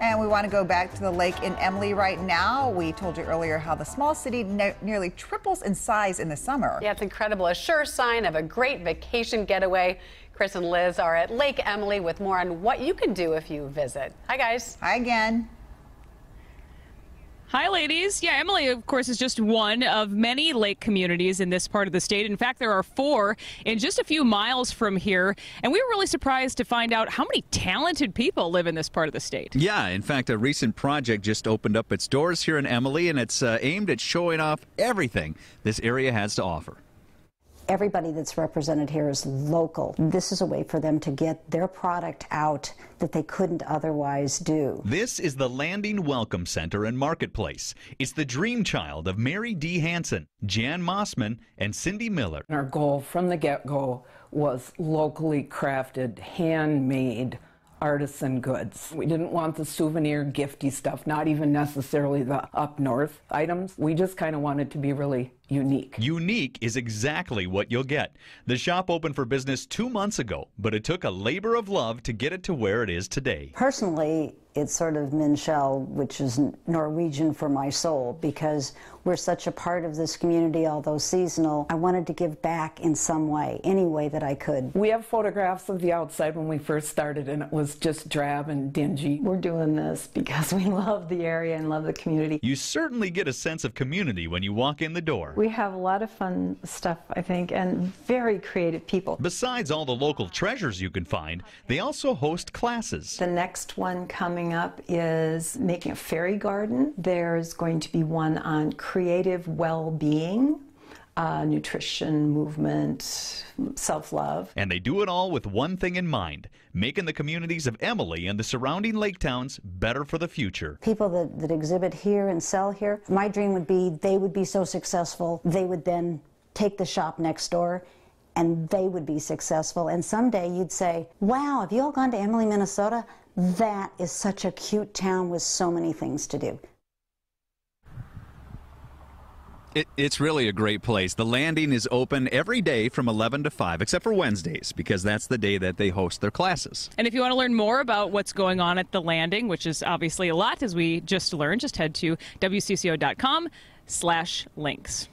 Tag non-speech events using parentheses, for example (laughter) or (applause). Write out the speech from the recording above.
And we want to go back to the lake in Emily right now. We told you earlier how the small city ne nearly triples in size in the summer. Yeah, it's incredible. A sure sign of a great vacation getaway. Chris and Liz are at Lake Emily with more on what you can do if you visit. Hi, guys. Hi again. Hi, ladies. Yeah, Emily, of course, is just one of many lake communities in this part of the state. In fact, there are four in just a few miles from here. And we were really surprised to find out how many talented people live in this part of the state. Yeah, in fact, a recent project just opened up its doors here in Emily, and it's uh, aimed at showing off everything this area has to offer everybody that's represented here is local. This is a way for them to get their product out that they couldn't otherwise do. This is the Landing Welcome Center and Marketplace. It's the dream child of Mary D. Hanson, Jan Mossman, and Cindy Miller. Our goal from the get-go was locally crafted, handmade artisan goods. We didn't want the souvenir gifty stuff, not even necessarily the up north items. We just kind of wanted to be really unique. Unique is exactly what you'll get. The shop opened for business two months ago, but it took a labor of love to get it to where it is today. Personally, it's sort of min sjel, which is Norwegian for my soul, because we're such a part of this community, although seasonal. I wanted to give back in some way, any way that I could. We have photographs of the outside when we first started, and it was just drab and dingy. We're doing this because (laughs) we love the area and love the community. You certainly get a sense of community when you walk in the door. We have a lot of fun stuff, I think, and very creative people. Besides all the local treasures you can find, they also host classes. The next one coming up is making a fairy garden. There's going to be one on creative well-being uh, nutrition, movement, self love. And they do it all with one thing in mind making the communities of Emily and the surrounding lake towns better for the future. People that, that exhibit here and sell here, my dream would be they would be so successful, they would then take the shop next door and they would be successful. And someday you'd say, wow, have you all gone to Emily, Minnesota? That is such a cute town with so many things to do. It, it's really a great place. The landing is open every day from 11 to 5, except for Wednesdays, because that's the day that they host their classes. And if you want to learn more about what's going on at the landing, which is obviously a lot, as we just learned, just head to wcco.com slash links.